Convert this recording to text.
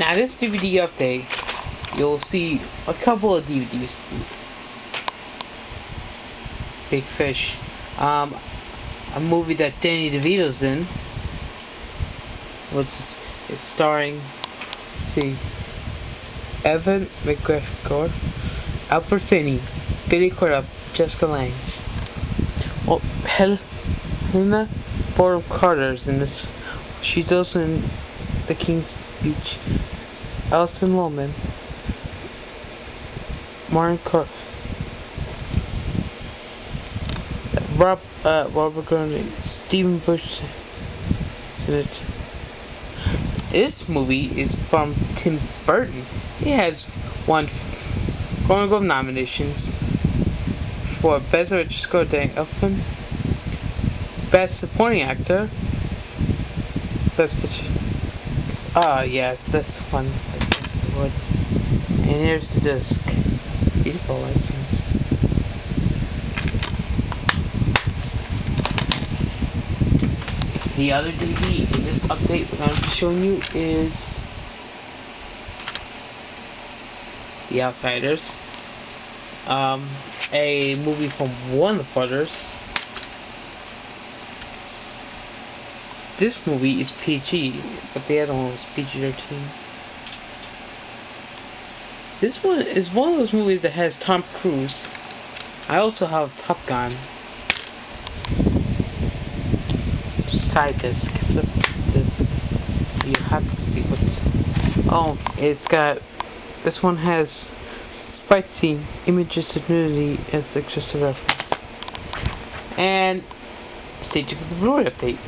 Now this DVD update, you'll see a couple of DVDs. Big Fish, um, a movie that Danny DeVito's in, which is starring, see, Evan McGregor, Albert Finney, Billy Crudup, Jessica Lange. Well, Helena Bonham Carter's in this. She's also in The King's Speech. Alison Lohman, Martin Cook, Rob, uh, Robert Groening, Stephen Bush. This movie is from Tim Burton. He has won Golden Globe nominations for Best Original Elfman, Best Supporting Actor, Best Picture. Ah, yes, this one. And here's the disc. Beautiful license. The other DVD in this update that I'm showing you is The Outsiders. Um, a movie from Warner Brothers. This movie is PG, but the other one was PG-13. This one is one of those movies that has Tom Cruise. I also have Top Gun. Side disc. You have to see what's. Oh, it's got. This one has scene, images of nudity as a reference. And stay tuned for the Blu-ray update.